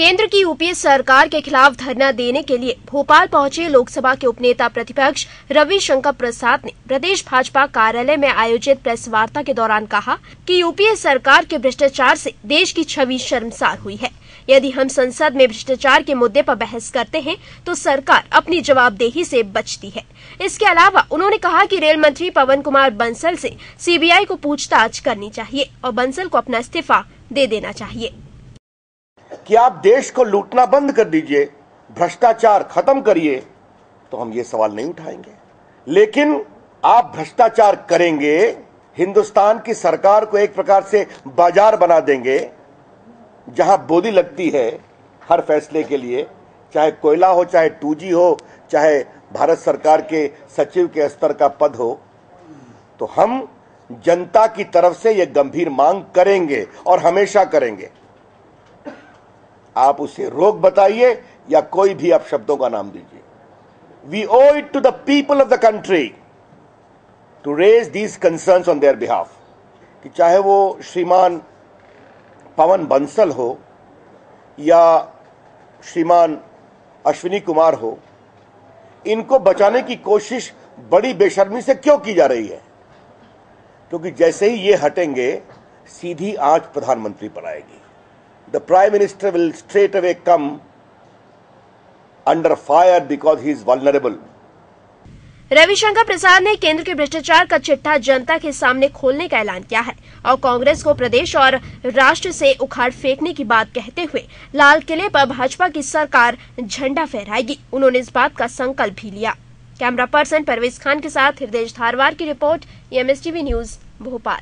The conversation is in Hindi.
केंद्र की यूपीए सरकार के खिलाफ धरना देने के लिए भोपाल पहुँचे लोकसभा के उपनेता प्रतिपक्ष रविशंकर प्रसाद ने प्रदेश भाजपा कार्यालय में आयोजित प्रेस वार्ता के दौरान कहा कि यूपीए सरकार के भ्रष्टाचार से देश की छवि शर्मसार हुई है। यदि हम संसद में भ्रष्टाचार के मुद्दे पर बहस करते हैं तो सरकार अपनी जवाबदेही से बचती है। इसके अलावा उन्होंने कहा कि रेल मंत्री पवन कुमार बंसल से सीबीआई को पूछताछ करनी चाहिए और बंसल को अपना इस्तीफा दे देना चाहिए। कि आप देश को लूटना बंद कर दीजिए, भ्रष्टाचार खत्म करिए तो हम ये सवाल नहीं उठाएँगे। लेकिन आप भ्रष्टाचार करेंगे, हिंदुस्तान की सरकार को एक प्रकार से बाज़ार बना देंगे, जहाँ बोली लगती है हर फैसले के लिए, चाहे कोयला हो, चाहे टू हो, चाहे भारत सरकार के सचिव के स्तर का पद हो तो हम जनता की तरफ़ से यह गंभीर मांग करेंगे और हमेशा करेंगे। आप उसे रोग बताइए या कोई भी आप शब्दों का नाम दीजिए। We owe it to the people of the country to raise these concerns on their behalf कि चाहे वो श्रीमान पवन बंसल हो या श्रीमान अश्विनी कुमार हो, इनको बचाने की कोशिश बड़ी बेशर्मी से क्यों की जा रही है? क्योंकि जैसे ही ये हटेंगे, सीधी आँच प्रधानमंत्री पर आएगी। The Prime Minister will straight away come under fire because he is vulnerable. Ravishankar प्रसाद ने केंद्र के भ्रष्टाचार का चिट्ठा जनता के सामने खोलने का ऐलान किया है और कांग्रेस को प्रदेश और राष्ट्र से उखाड़ फेंकने की बात कहते हुए लाल किले पर भाजपा की सरकार झंडा फहराएगी। उन्होंने इस बात का संकल्प भी लिया। कैमरा पर्सन परवेज खान के साथ हृदय धारवार की रिपोर्ट, एमएसटीवी न्यूज़, भोपाल।